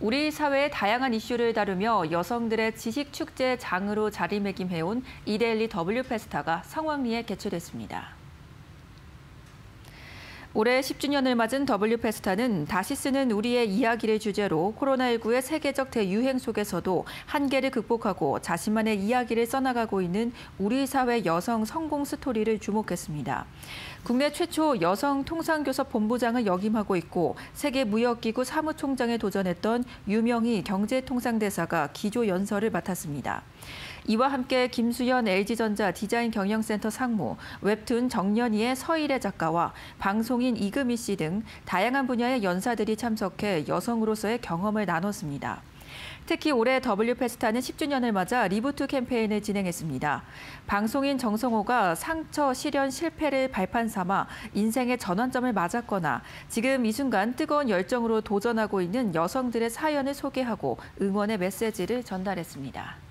우리 사회의 다양한 이슈를 다루며 여성들의 지식 축제 장으로 자리매김해온 이데일리 W 페스타가 성황리에 개최됐습니다. 올해 10주년을 맞은 W 페스타는 다시 쓰는 우리의 이야기를 주제로 코로나19의 세계적 대유행 속에서도 한계를 극복하고 자신만의 이야기를 써나가고 있는 우리 사회 여성 성공 스토리를 주목했습니다. 국내 최초 여성 통상교섭 본부장을 역임하고 있고 세계무역기구 사무총장에 도전했던 유명희 경제통상대사가 기조 연설을 맡았습니다. 이와 함께 김수현 LG전자 디자인 경영센터 상무, 웹툰 정년이의 서이레 작가와 방송 인 이금희 씨 등 다양한 분야의 연사들이 참석해 여성으로서의 경험을 나눴습니다. 특히 올해 W 페스타는 10주년을 맞아 reboot 캠페인을 진행했습니다. 방송인 정성호가 상처, 실연, 실패를 발판 삼아 인생의 전환점을 맞았거나 지금 이 순간 뜨거운 열정으로 도전하고 있는 여성들의 사연을 소개하고 응원의 메시지를 전달했습니다.